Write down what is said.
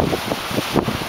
フフフフ。